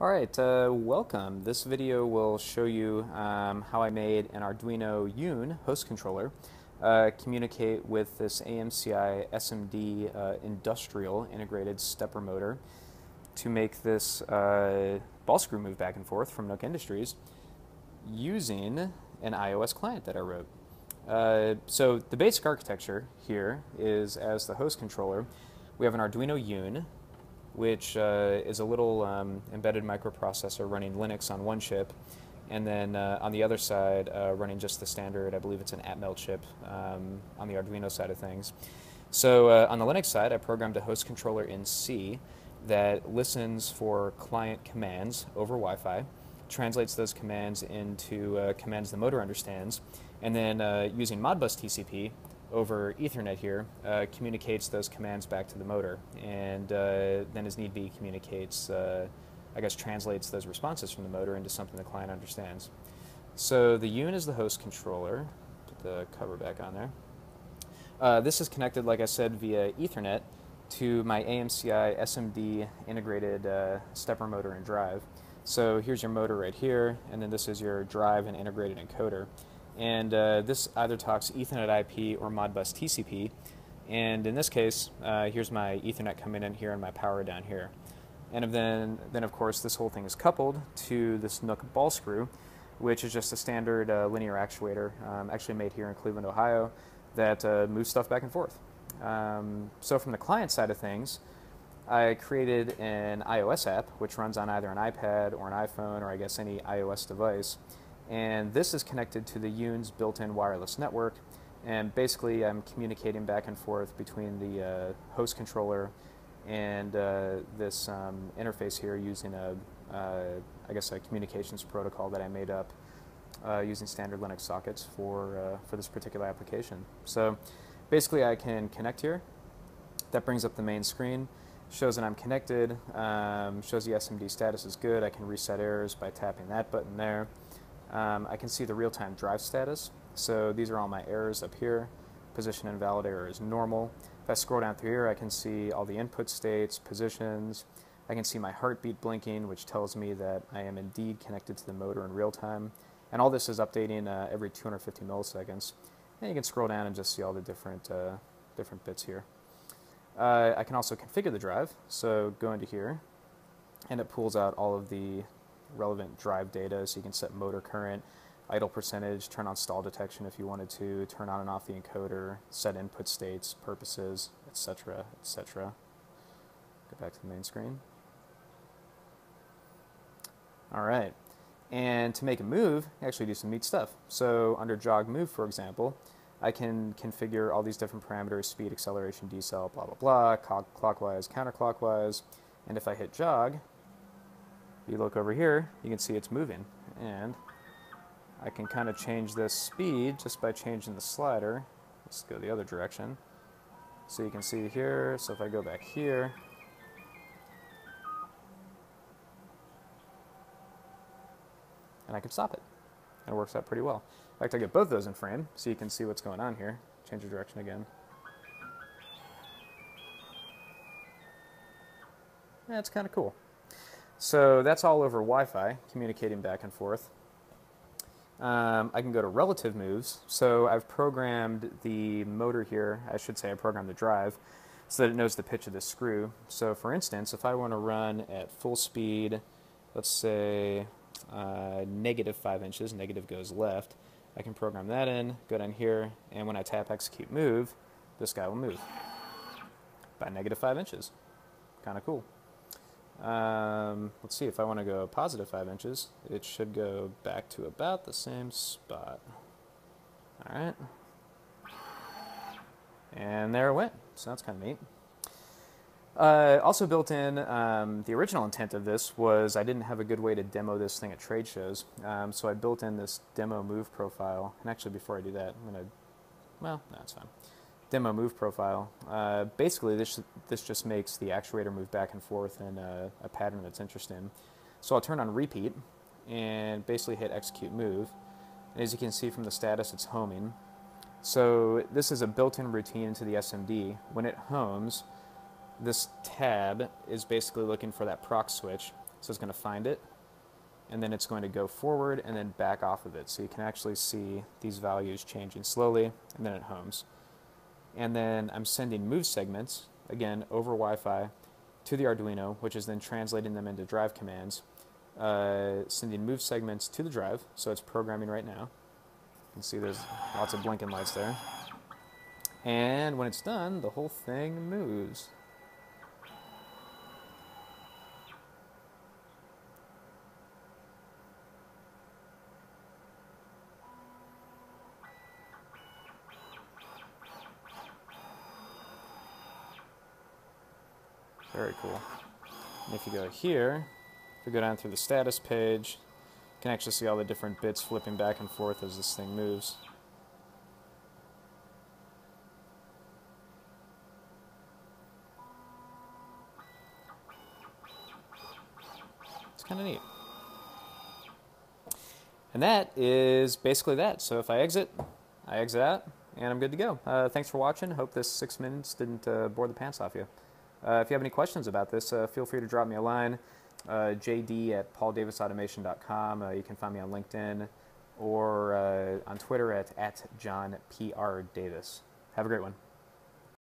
Alright, uh, welcome. This video will show you um, how I made an Arduino Yun host controller uh, communicate with this AMCI SMD uh, industrial integrated stepper motor to make this uh, ball screw move back and forth from Nook Industries using an iOS client that I wrote. Uh, so the basic architecture here is as the host controller, we have an Arduino Yun which uh, is a little um, embedded microprocessor running Linux on one chip, and then uh, on the other side uh, running just the standard, I believe it's an Atmel chip um, on the Arduino side of things. So uh, on the Linux side, I programmed a host controller in C that listens for client commands over Wi-Fi, translates those commands into uh, commands the motor understands, and then uh, using Modbus TCP, over Ethernet here uh, communicates those commands back to the motor, and uh, then as need be communicates, uh, I guess translates those responses from the motor into something the client understands. So the Yun is the host controller. Put the cover back on there. Uh, this is connected, like I said, via Ethernet to my AMCI SMD integrated uh, stepper motor and drive. So here's your motor right here, and then this is your drive and integrated encoder. And uh, this either talks Ethernet IP or Modbus TCP. And in this case, uh, here's my Ethernet coming in here and my power down here. And then, then of course, this whole thing is coupled to this Nook ball screw, which is just a standard uh, linear actuator, um, actually made here in Cleveland, Ohio, that uh, moves stuff back and forth. Um, so from the client side of things, I created an iOS app, which runs on either an iPad or an iPhone or I guess any iOS device. And this is connected to the Yun's built-in wireless network. And basically, I'm communicating back and forth between the uh, host controller and uh, this um, interface here using a, uh, I guess, a communications protocol that I made up uh, using standard Linux sockets for uh, for this particular application. So, basically, I can connect here. That brings up the main screen, shows that I'm connected, um, shows the SMD status is good. I can reset errors by tapping that button there. Um, I can see the real-time drive status. So these are all my errors up here. Position invalid error is normal. If I scroll down through here, I can see all the input states, positions. I can see my heartbeat blinking, which tells me that I am indeed connected to the motor in real time. And all this is updating uh, every 250 milliseconds. And you can scroll down and just see all the different, uh, different bits here. Uh, I can also configure the drive. So go into here, and it pulls out all of the relevant drive data so you can set motor current, idle percentage, turn on stall detection if you wanted to, turn on and off the encoder, set input states, purposes, etc., etc. Go back to the main screen. All right. And to make a move, actually do some neat stuff. So under jog move, for example, I can configure all these different parameters, speed, acceleration, decel, blah, blah, blah, clockwise, counterclockwise. And if I hit jog, you look over here, you can see it's moving. And I can kind of change this speed just by changing the slider. Let's go the other direction. So you can see here, so if I go back here, and I can stop it. And it works out pretty well. In fact, I get both those in frame, so you can see what's going on here. Change the direction again. That's kind of cool. So that's all over Wi-Fi, communicating back and forth. Um, I can go to relative moves. So I've programmed the motor here, I should say I programmed the drive, so that it knows the pitch of the screw. So for instance, if I want to run at full speed, let's say uh, negative 5 inches, negative goes left, I can program that in, go down here, and when I tap execute move, this guy will move by negative 5 inches. Kind of cool. Um, let's see, if I want to go positive 5 inches, it should go back to about the same spot. Alright. And there it went. So that's kind of neat. Uh, also built in, um, the original intent of this was I didn't have a good way to demo this thing at trade shows. Um, so I built in this demo move profile. And actually, before I do that, I'm going to, well, that's no, fine demo move profile. Uh, basically, this, this just makes the actuator move back and forth in a, a, pattern that's interesting. So I'll turn on repeat and basically hit execute move. And as you can see from the status, it's homing. So this is a built-in routine into the SMD. When it homes, this tab is basically looking for that prox switch. So it's going to find it, and then it's going to go forward and then back off of it. So you can actually see these values changing slowly, and then it homes. And then I'm sending move segments, again, over Wi-Fi to the Arduino, which is then translating them into drive commands, uh, sending move segments to the drive, so it's programming right now. You can see there's lots of blinking lights there. And when it's done, the whole thing moves. Very cool. And if you go here, if we go down through the status page, you can actually see all the different bits flipping back and forth as this thing moves. It's kind of neat. And that is basically that. So if I exit, I exit out, and I'm good to go. Uh, thanks for watching. Hope this six minutes didn't uh, bore the pants off you. Uh, if you have any questions about this, uh, feel free to drop me a line, uh, jd at pauldavisautomation.com. You can find me on LinkedIn or on Twitter at, at John P.R. Davis. Have a great one.